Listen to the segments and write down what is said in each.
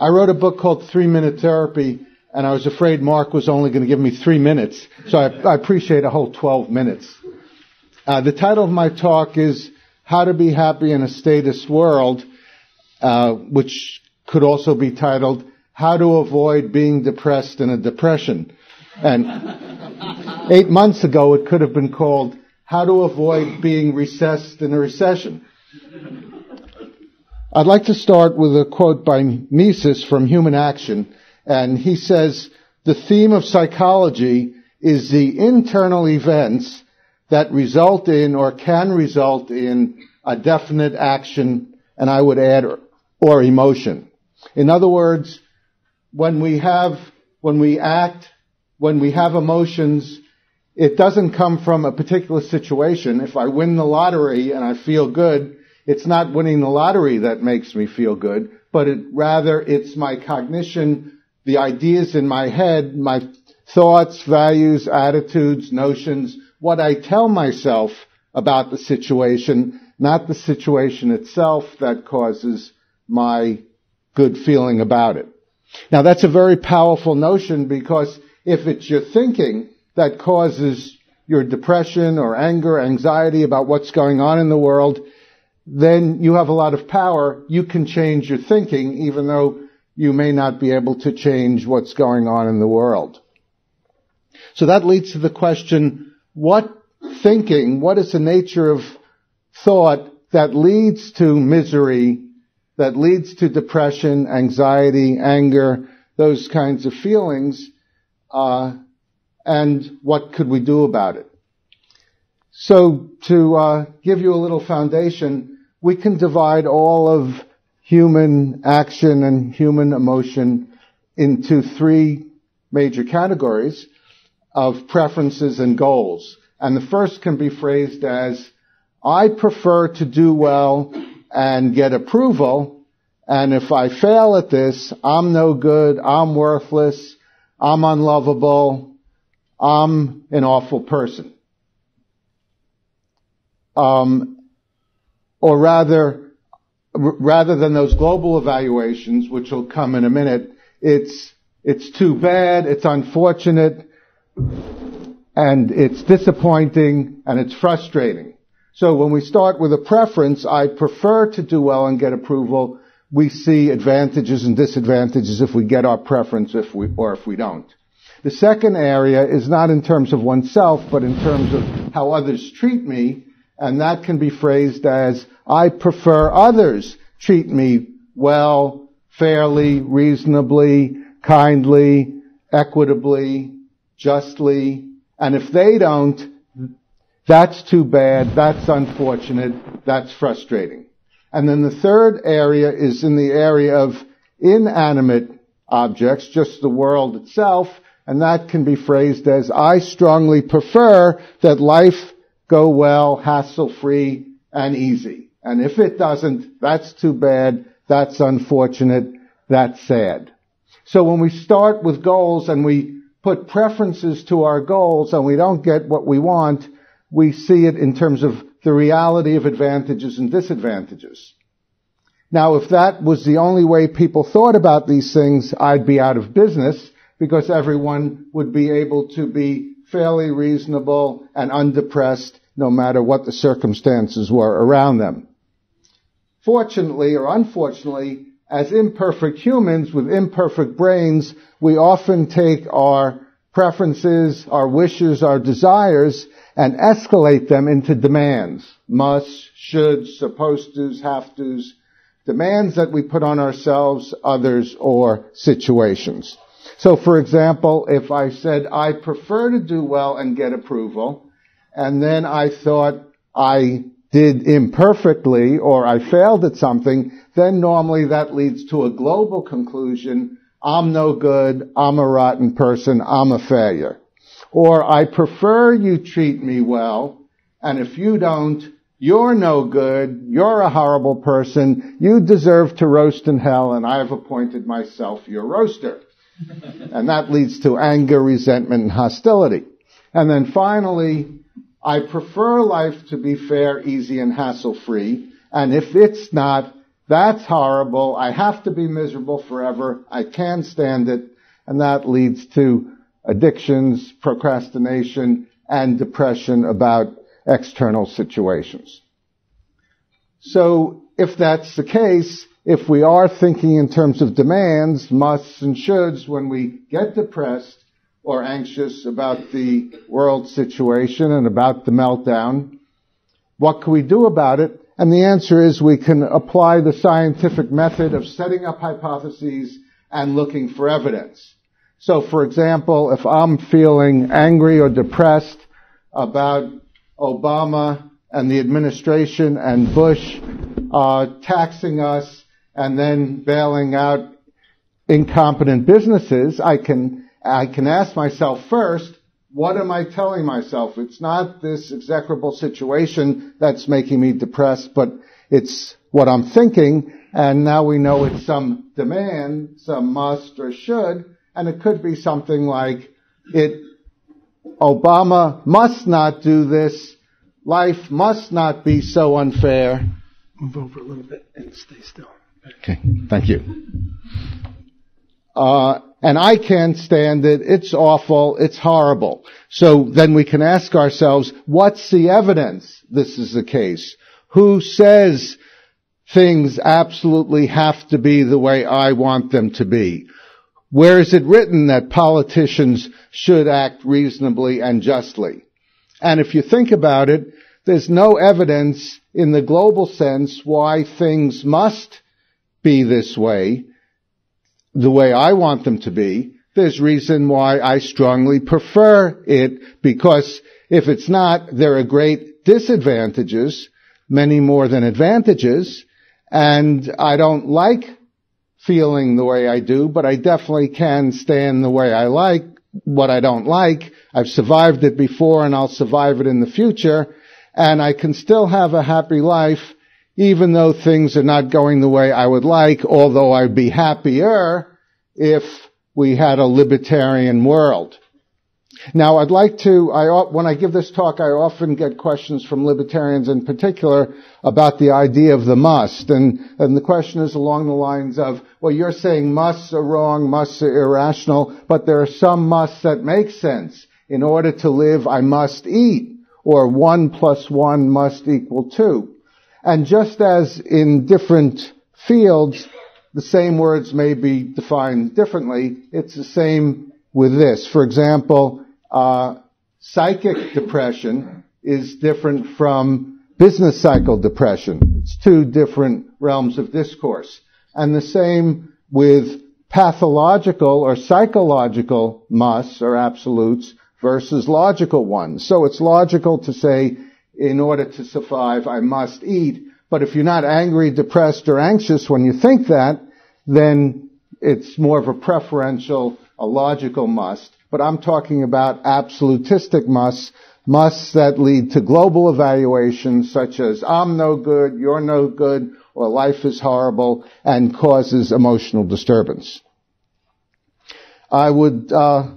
I wrote a book called Three Minute Therapy, and I was afraid Mark was only going to give me three minutes, so I, I appreciate a whole 12 minutes. Uh, the title of my talk is How to Be Happy in a Statist World, uh, which could also be titled How to Avoid Being Depressed in a Depression. And eight months ago, it could have been called How to Avoid Being Recessed in a Recession. I'd like to start with a quote by Mises from Human Action, and he says, the theme of psychology is the internal events that result in or can result in a definite action, and I would add, or, or emotion. In other words, when we have, when we act, when we have emotions, it doesn't come from a particular situation. If I win the lottery and I feel good, it's not winning the lottery that makes me feel good, but it, rather it's my cognition, the ideas in my head, my thoughts, values, attitudes, notions, what I tell myself about the situation, not the situation itself that causes my good feeling about it. Now that's a very powerful notion because if it's your thinking that causes your depression or anger, anxiety about what's going on in the world, then you have a lot of power. You can change your thinking even though you may not be able to change what's going on in the world. So that leads to the question, what thinking, what is the nature of thought that leads to misery, that leads to depression, anxiety, anger, those kinds of feelings, uh, and what could we do about it? So to uh, give you a little foundation, we can divide all of human action and human emotion into three major categories of preferences and goals. And the first can be phrased as, I prefer to do well and get approval, and if I fail at this, I'm no good, I'm worthless, I'm unlovable, I'm an awful person. Um, or rather, rather than those global evaluations, which will come in a minute, it's, it's too bad, it's unfortunate, and it's disappointing, and it's frustrating. So when we start with a preference, I prefer to do well and get approval. We see advantages and disadvantages if we get our preference if we, or if we don't. The second area is not in terms of oneself, but in terms of how others treat me and that can be phrased as, I prefer others treat me well, fairly, reasonably, kindly, equitably, justly, and if they don't, that's too bad, that's unfortunate, that's frustrating. And then the third area is in the area of inanimate objects, just the world itself, and that can be phrased as, I strongly prefer that life go well, hassle free, and easy. And if it doesn't, that's too bad, that's unfortunate, that's sad. So when we start with goals and we put preferences to our goals and we don't get what we want, we see it in terms of the reality of advantages and disadvantages. Now, if that was the only way people thought about these things, I'd be out of business because everyone would be able to be fairly reasonable and undepressed no matter what the circumstances were around them. Fortunately or unfortunately, as imperfect humans with imperfect brains, we often take our preferences, our wishes, our desires, and escalate them into demands. Must, should, supposed tos, have tos, demands that we put on ourselves, others, or situations. So for example, if I said, I prefer to do well and get approval, and then I thought I did imperfectly or I failed at something, then normally that leads to a global conclusion. I'm no good. I'm a rotten person. I'm a failure. Or I prefer you treat me well. And if you don't, you're no good. You're a horrible person. You deserve to roast in hell and I have appointed myself your roaster. And that leads to anger, resentment, and hostility. And then finally, I prefer life to be fair, easy, and hassle free. And if it's not, That's horrible. I have to be miserable forever. I can't stand it. And that leads to addictions, procrastination, and depression about external situations. So if that's the case, if we are thinking in terms of demands, musts and shoulds when we get depressed or anxious about the world situation and about the meltdown, what can we do about it? And the answer is we can apply the scientific method of setting up hypotheses and looking for evidence. So for example, if I'm feeling angry or depressed about Obama and the administration and Bush uh, taxing us and then bailing out incompetent businesses, I can I can ask myself first, what am I telling myself? It's not this execrable situation that's making me depressed, but it's what I'm thinking, and now we know it's some demand, some must or should, and it could be something like it Obama must not do this. Life must not be so unfair. Move over a little bit and stay still. Okay, thank you. Uh, and I can't stand it. It's awful. It's horrible. So then we can ask ourselves, what's the evidence this is the case? Who says things absolutely have to be the way I want them to be? Where is it written that politicians should act reasonably and justly? And if you think about it, there's no evidence in the global sense why things must be this way, the way I want them to be. There's reason why I strongly prefer it because if it's not, there are great disadvantages, many more than advantages, and I don't like feeling the way I do, but I definitely can stand the way I like what I don't like. I've survived it before and I'll survive it in the future. And I can still have a happy life even though things are not going the way I would like, although I'd be happier if we had a libertarian world. Now, I'd like to, I, when I give this talk, I often get questions from libertarians in particular about the idea of the must. And, and the question is along the lines of, well, you're saying musts are wrong, musts are irrational, but there are some musts that make sense. In order to live, I must eat, or one plus one must equal two. And just as in different fields, the same words may be defined differently, it's the same with this. For example, uh, psychic depression is different from business cycle depression. It's two different realms of discourse. And the same with pathological or psychological musts or absolutes versus logical ones. So it's logical to say, in order to survive, I must eat. But if you're not angry, depressed, or anxious when you think that, then it's more of a preferential, a logical must but I'm talking about absolutistic musts, musts that lead to global evaluations such as I'm no good, you're no good, or life is horrible, and causes emotional disturbance. I would uh,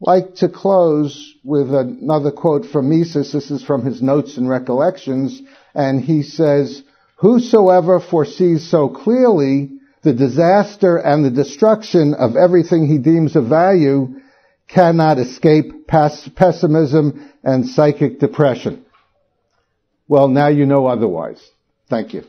like to close with another quote from Mises. This is from his notes and recollections, and he says, Whosoever foresees so clearly the disaster and the destruction of everything he deems of value cannot escape pessimism and psychic depression. Well, now you know otherwise. Thank you.